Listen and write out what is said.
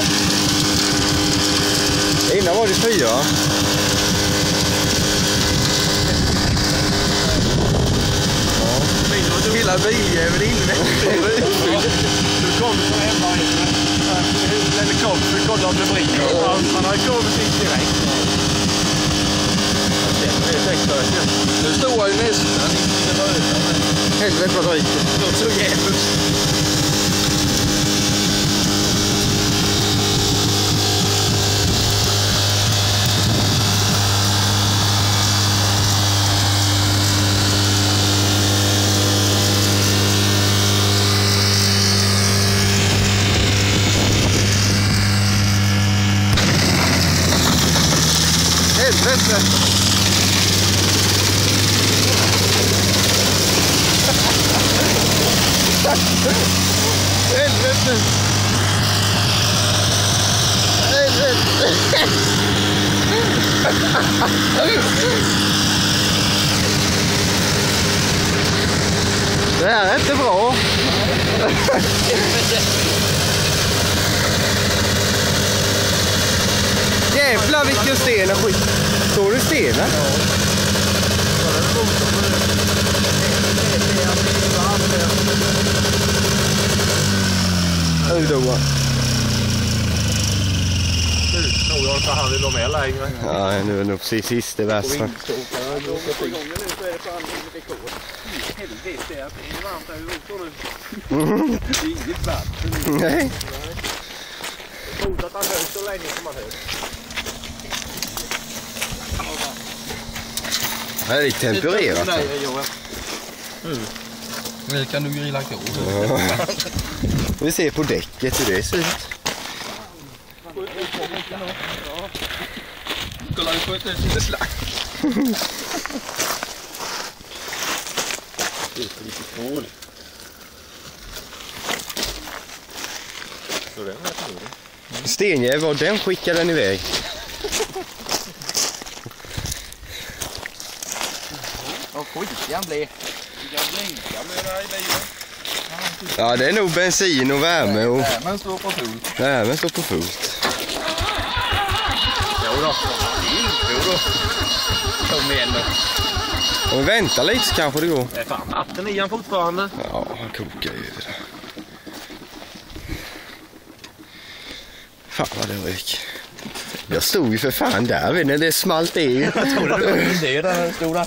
nya. Innan var det fyra. Ja. Hela biljäveln inne. Du kommer från hemma. Eller kom, du kollade om det brinner. Han hade kommit in direkt. Nu står han ju nästan intill rutan. Helvete vad det ryker. Något så jävligt. Helvete! Helvete! Helvete! Det här är inte bra. Jävlar vilken sten och skit. Står stenar? Oj då. Nu tror jag inte han vill vara med längre. Ja, nu är det nog precis sista versen. Helvete, det är varmt här ute. Det är inget vatten. Nej. Jag trodde att han höll så länge som han höll. Det är lite tempererat. Nu kan du grilla kor. Vi ser på däcket hur det ser ut. Kolla, vi får inte lite slakt. Stenjävel, och den skickade den iväg. Vad skitig han blir. Ja, det är nog bensin och värme och Värmen står på fullt. värmen står på fullt. Jodå. Jodå. Kom igen nu. Om vi väntar lite så kanske det går. Det är fan vatten i han fortfarande. Ja, han kokar ju över. Fan vad det rök. Jag stod ju för fan där när det smalt i. Jag trodde det var det där den stora.